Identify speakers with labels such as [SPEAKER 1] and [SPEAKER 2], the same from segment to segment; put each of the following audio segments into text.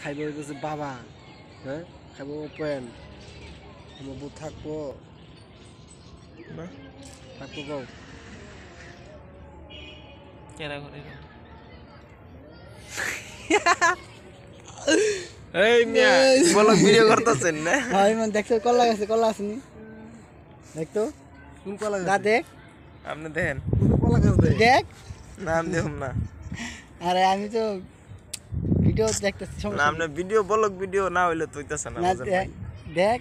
[SPEAKER 1] খাইব হইতেছে বাবা হ্যাঁ? খাইব ওপেন আমার বউ থাকব। থাকব কও?
[SPEAKER 2] কেরা করে এই মিয়া বলো ভিডিও করতেছেন না?
[SPEAKER 3] হয় মানে দেখছ কলা গেছে কলা আসেনি দেখতো?
[SPEAKER 1] কোন কলা গাছ?
[SPEAKER 3] দেখ।
[SPEAKER 2] আপনি দেখেন।
[SPEAKER 1] কোন কলা গাছ?
[SPEAKER 3] দেখ।
[SPEAKER 2] নাম দেখুন না।
[SPEAKER 3] আরে আমি তো ভিডিও দেখতেছি
[SPEAKER 2] না আপনি ভিডিও বলক ভিডিও না হইলে তুইতেছে না
[SPEAKER 3] না দেখ দেখ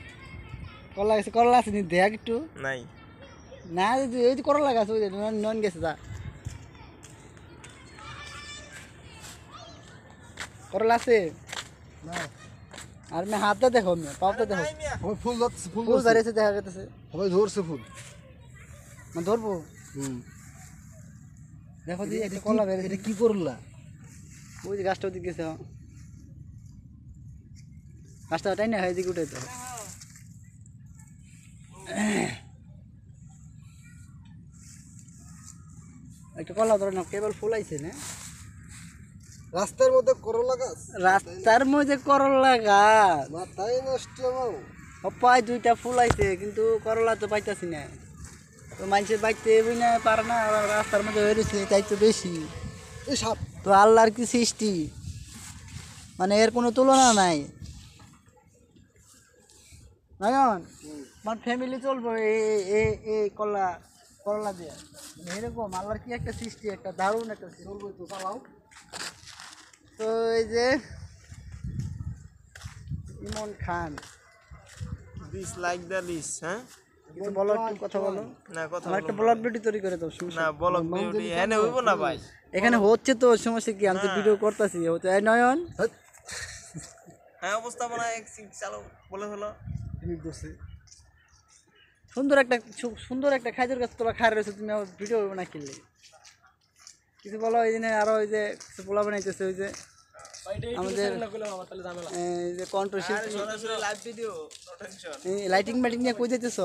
[SPEAKER 3] কলা গেছে কলা আসেনি দেখ একটু।
[SPEAKER 2] নাই।
[SPEAKER 3] না যদি ওই যে করলা গাছ ওই যে নন- নন গেছে যা। করলা আছে।
[SPEAKER 1] না
[SPEAKER 3] আর আমি হাতটা দেখো আমি পাওটা দেখো।
[SPEAKER 1] ওই ফুল ধরছে ফুল
[SPEAKER 3] ফুল
[SPEAKER 1] ধরছে।
[SPEAKER 3] দেখা যেতেছে
[SPEAKER 1] সবাই ধরছে ফুল।
[SPEAKER 3] মানে ধরবো?
[SPEAKER 1] হুম।
[SPEAKER 3] দেখো দি একটা কলা বেড়েছে
[SPEAKER 1] এটা কি করলা?
[SPEAKER 3] ওই যে গাছটা ওদিকে গেছে হ্যাঁ। গাছটা ওটাই না হয় এদিকে উঠে তো। একটা কলা ধরে না কেবল ফুল আইছে না?
[SPEAKER 1] রাস্তার মধ্যে করলা গাছ?
[SPEAKER 3] রাস্তার মধ্যে করলা গাছ।
[SPEAKER 1] মাথায় নষ্ট
[SPEAKER 3] পাই দুইটা ফুল আইছে কিন্তু করলা তো পাইতাছি না। তো মানুষের বাইতে না পারে না আবার রাস্তার মধ্যে হয়ে রয়েছে তাই তো বেশি।
[SPEAKER 1] সাপ।
[SPEAKER 3] তো আল্লাহর কি সৃষ্টি? মানে এর কোনো তুলনা নাই। নয়ন আমার ফ্যামিলি চলবো এই কলা করলা দিয়ে। মানে এরকম আল্লাহর কি একটা সৃষ্টি একটা দারুণ একটা চলবো তো চালাও। তো এই যে Emon Khan.
[SPEAKER 2] This like the হ্যাঁ?
[SPEAKER 3] কিছু বলো একটু কথা বলো।
[SPEAKER 2] না কথা
[SPEAKER 3] একটা ব্লগ ভিডিও তৈরি করে দাও
[SPEAKER 2] না বলক ভিডিও এনে হইব না ভাই?
[SPEAKER 3] এখানে হচ্ছে তো সমস্যা কি আমি তো ভিডিও করতেছি হচ্ছে এই নয়ন?
[SPEAKER 2] হ্যাঁ অবস্থাপনা চালো বলে হলো
[SPEAKER 1] তুমি দোষে
[SPEAKER 3] সুন্দর একটা সুন্দর একটা খাইজুর গাছ তোলা খায় রয়েছে তুমি ভিডিও না কিনলে। কিছু বলো ওই দিনে আরও ওই যে কিছু পোলা বানাইতেছে ওই যে আমাদের এই যে কন্ট্রোশিপ লাইটিং মাইটিং নিয়ে কই যেতেছ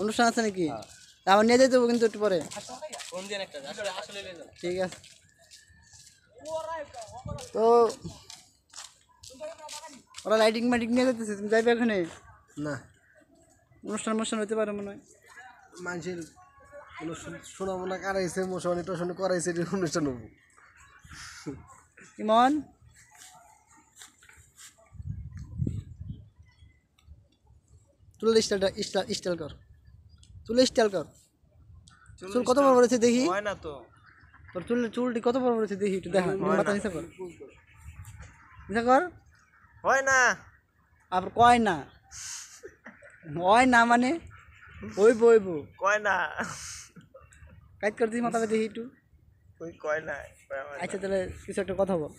[SPEAKER 3] অনুষ্ঠান আছে নাকি? আমার নিয়ে যেতে কিন্তু একটু পরে। ঠিক আছে। তো ওরা লাইটিং মাইটিং নিয়ে যেতেছে তুমি যাইবে এখানে
[SPEAKER 1] না।
[SPEAKER 3] অনুষ্ঠান অনুষ্ঠান হতে পারে মনে হয়।
[SPEAKER 1] মানুষের কোনো শো- শোনামোনা করাইছে মশানি টশানি করাইছে অনুষ্ঠান হব।
[SPEAKER 3] ইমন? তুলে স্টাইলটা স্টাইল স্টাইল কর। তুলে স্টাইল কর। চুল কত বড় হয়েছে দেখি?
[SPEAKER 2] হয় না তো।
[SPEAKER 3] তোর চুল চুলটি কত বড় হয়েছে দেখি একটু দেখা। মাথা নিচে কর। নিচে কর।
[SPEAKER 2] হয় না।
[SPEAKER 3] আবার কয় না? হয় না মানে? ওইব ওইব
[SPEAKER 2] কয় না।
[SPEAKER 3] কাজ করে দিই মাথাটা দেখি একটু।
[SPEAKER 2] ওই কয় না না।
[SPEAKER 3] আচ্ছা তাহলে কিছু একটা কথা বল।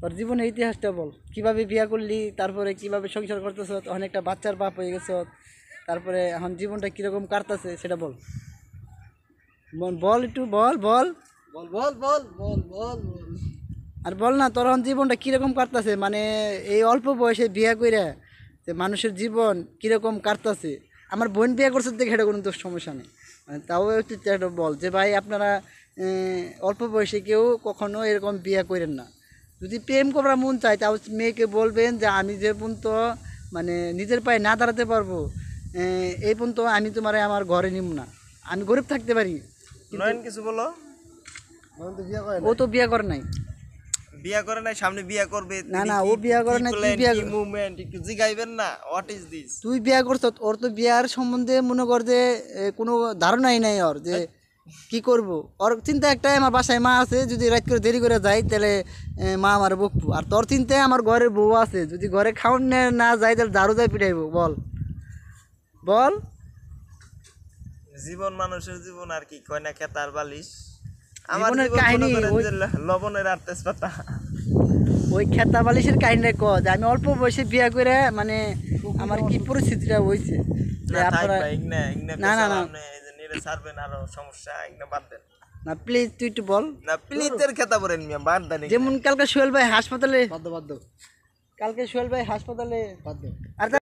[SPEAKER 3] তোর জীবনের ইতিহাসটা বল। কীভাবে বিয়া করলি তারপরে কীভাবে সংসার করতেছ অনেকটা বাচ্চার বাপ হয়ে গেছ তারপরে এখন জীবনটা কীরকম কাটতেছে সেটা বল। বল একটু বল বল।
[SPEAKER 1] বল বল বল বল বল
[SPEAKER 3] আর বল না তোর এখন জীবনটা কীরকম কাটতেছে? মানে এই অল্প বয়সে বিয়া কইরা যে মানুষের জীবন কীরকম কাটতেছে? আমার বোন বিয়ে করছে দেখে এটা কোনো তোর সমস্যা নেই। মানে তাও একটু একটা বল যে ভাই আপনারা অল্প বয়সে কেউ কখনো এরকম বিয়ে করেন না। যদি প্রেম করার মন চায় তাও মেয়েকে বলবেন যে আমি যে পর্যন্ত মানে নিজের পায়ে না দাঁড়াতে পারব এই পর্যন্ত আমি তোমার আমার ঘরে নিব না। আমি গরিব থাকতে পারি।
[SPEAKER 2] নয়ন কিছু বলো।
[SPEAKER 1] আমার তো বিয়ে করে
[SPEAKER 3] ও তো বিয়ে করে নাই।
[SPEAKER 2] বিয়া করে নাই সামনে বিয়া করবে।
[SPEAKER 3] না, না, ও বিয়া করে নাই, তুই বিয়া
[SPEAKER 2] মুভমেন্ট একটু জিগাইবেন না হোয়াট ইজ দিস
[SPEAKER 3] তুই বিয়া করছ ওর তো বিয়ার সম্বন্ধে মনে কর যে কোনো ধারণাই নাই ওর যে কি করব। ওর চিন্তা একটাই আমার বাসায় মা আছে যদি রাত করে দেরি করে যাই তাহলে মা আমার বকবো। আর তোর চিন্তায় আমার ঘরের বউ আছে যদি ঘরে খাওয়ান না যায় তাহলে দারু যায় পিটাইবো বল। বল।
[SPEAKER 2] জীবন মানুষের জীবন আর কি কয় না খেতার বালিশ। আমার
[SPEAKER 3] কাহিনী, ওই-
[SPEAKER 2] লবণের আর তেজপাতা।
[SPEAKER 3] ওই খেতা বালিশের কাহিনী ক যে আমি অল্প বয়সে বিয়া করে মানে আমার কি পরিস্থিতিটা হয়েছে
[SPEAKER 2] না ছাড়বেন আরও সমস্যা বাদ দেন।
[SPEAKER 3] না প্লিজ তুই একটু বল।
[SPEAKER 2] না প্লিজের খেতা পড়েন মিয়া বাদ দেন
[SPEAKER 3] যেমন কালকে সোহেল ভাই হাসপাতালে
[SPEAKER 1] বাধ্য বাধ্য
[SPEAKER 3] কালকে সোহেল ভাই হাসপাতালে
[SPEAKER 1] বাধ্য
[SPEAKER 3] আর